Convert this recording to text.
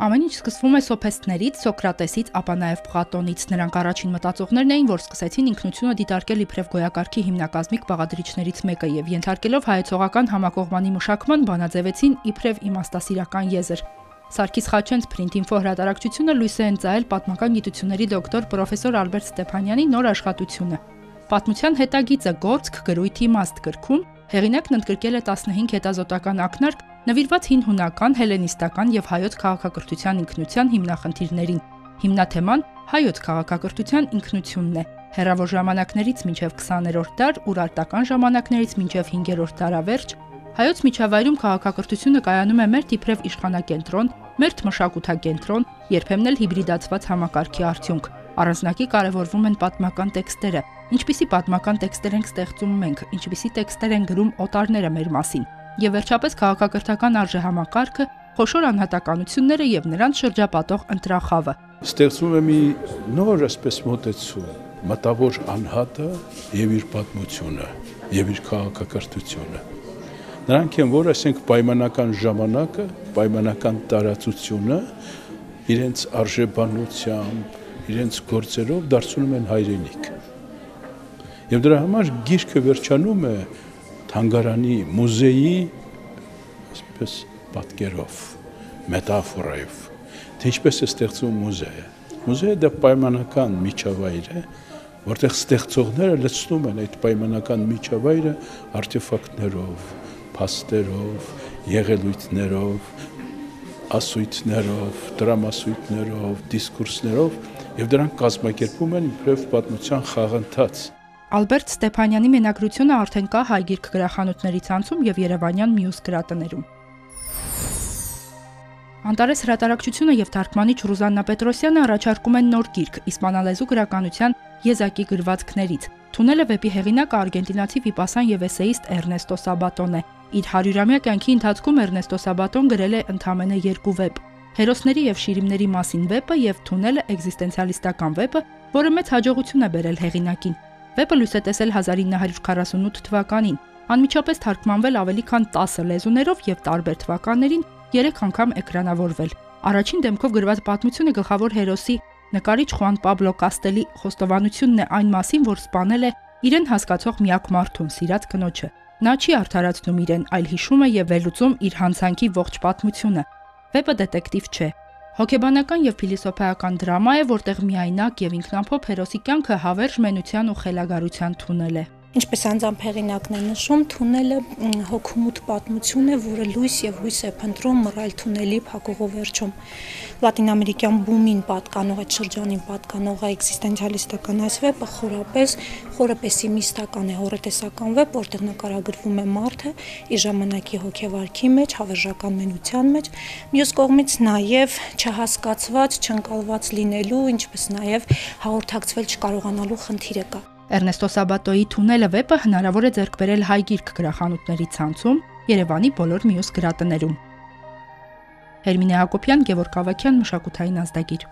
Ամեն ինչ սկսվում է սոփեստներից, Սոկրատեսից, ապա նաև Պլատոնից։ Նրանք առաջին մտածողներն էին, որ սկսեցին ինքնությունը դիտարկել իբրև գոյակարգի հիմնակազմիկ բաղադրիչներից մեկը եւ ենթարկելով հայեցողական համակողմանի մշակման բանաձևեցին իբրև իմաստասիրական եզր։ Սարգիս Խաչենց Print.info հրատարակչությունը լույս է ընծայել պատմական գիտությունների դոկտոր պրոֆեսոր Ալբերտ Ստեփանյանի նոր աշխատությունը։ Պատմության հետագիծը գործք գրույթի իմաստ գրքում հեղինակն ընդգրկել է 15 հետազոտական ակնարկ նվիրված հին հունական, հելենիստական եւ հայոց քաղաքակրթության ինքնության հիմնախնդիրներին։ Հիմնաթեման հայոց քաղաքակրթության ինքնությունն է։ Հերավոր ժամանակներից մինչև 20-րդ դար, ուրարտական ժամանակներից մինչև 5-րդ դարավերջ հայոց միջավայրում քաղաքակրթությունը կայանում է մեր դիպրև իշխանակենտրոն, մերթ մշակութակենտրոն, երբեմն էլ հիբրիդացված համակարգի արդյունք։ Առանձնակի կարևորվում են պատմական տեքստերը։ Ինչպիսի պատմական տեքստեր ենք ստեղծում մենք, ինչպիսի տեքստեր են գրում օտարները մեր մասին եւ վերջապես քաղաքակրթական արժեհամակարգը, խոշոր անհատականությունները եւ նրանց շրջապատող ընտրախավը։ Ստեղծվում է մի նոր ասպես մոտեցում, մտավոր անհատը եւ իր պատմությունը եւ իր քաղաքակրթությունը։ Նրանք են, որ ասենք պայմանական ժամանակը, պայմանական տարածությունը իրենց արժեբանությամբ, իրենց գործերով դարձնում են հայրենիք։ Եվ դրա համար գիրքը վերջանում է թանգարանի մուզեի այսպես պատկերով, մետաֆորայով, թե ինչպես է ստեղծվում մուզեյը։ Մուզեյը դա պայմանական միջավայր է, որտեղ ստեղծողները լցնում են այդ պայմանական միջավայրը արտեֆակտներով, փաստերով, եղելույթներով, ասույթներով, դրամասույթներով, դիսկուրսներով եւ դրանք կազմակերպում են իբրև պատմության խաղընթաց Ալբերտ Ստեփանյանի մենագրությունը արդեն կա հայ գիրք գրախանութների ցանցում եւ Երևանյան մյուս գրատներում։ Անտարես հրատարակչությունը եւ թարգմանիչ Ռուզաննա Պետրոսյանը առաջարկում են նոր գիրք իսպանալեզու գրականության եզակի գրվածքներից։ Թունելը վեպի հեղինակը արգենտինացի վիպասան եւ էսեիստ Էրնեստո Սաբատոն է։ Իր 100-ամյա կյանքի ընթացքում Էրնեստո Սաբատոն գրել է ընդամենը երկու վեպ՝ Հերոսների եւ շիրիմների մասին վեպը եւ Թունելը էգզիստենցիալիստական վեպը, որը մեծ հաջողություն է բերել հեղինակին։ Վեպը լույս է տեսել 1948 թվականին, անմիջապես թարգմանվել ավելի քան 10 լեզուներով եւ տարբեր թվականներին 3 անգամ էկրանավորվել։ Առաջին դեմքով գրված պատմությունը գլխավոր հերոսի նկարիչ Խուան Պաբլո Կաստելի խոստովանությունն է այն մասին, որ սپانել է իրեն հասկացող միակ մարդուն՝ սիրած կնոջը։ Նա չի արդարացնում իրեն, այլ հիշում է եւ վերլուծում իր հանցանքի ողջ պատմությունը։ Վեպը դետեկտիվ չէ, Հոգեբանական եւ փիլիսոփայական դրամա է, որտեղ միայնակ եւ ինքնամփոփ հերոսի կյանքը հավերժ մենության ու խելագարության թունել է։ Ինչպես անձամբ հեղինակն է նշում, թունելը հոգումուտ պատմություն է, որը լույս եւ հույս է փնտրում մռայլ թունելի փակողու վերջում։ Լատինամերիկյան բումին պատկանող այդ շրջանին պատկանող էքզիստենցիալիստական այս վեպը խորապես խորը պեսիմիստական է, հորետեսական վեպ, որտեղ նկարագրվում է մարդը իր ժամանակի հոգեվարքի մեջ, հավերժական մենության մեջ, մյուս կողմից նաեւ չհասկացված, չընկալված լինելու, ինչպես նաեւ հաղորդակցվել չկարողանալու խնդիրը կա։ Էրնեստո Սաբատոյի Թունելը վեպը հնարավոր է ձեռք բերել հայ գիրք գրախանութների ցանցում, Երևանի բոլոր մյուս գրատներում։ Հերմինե Հակոբյան, Գևորգ Ավակյան, մշակութային ազդագիր։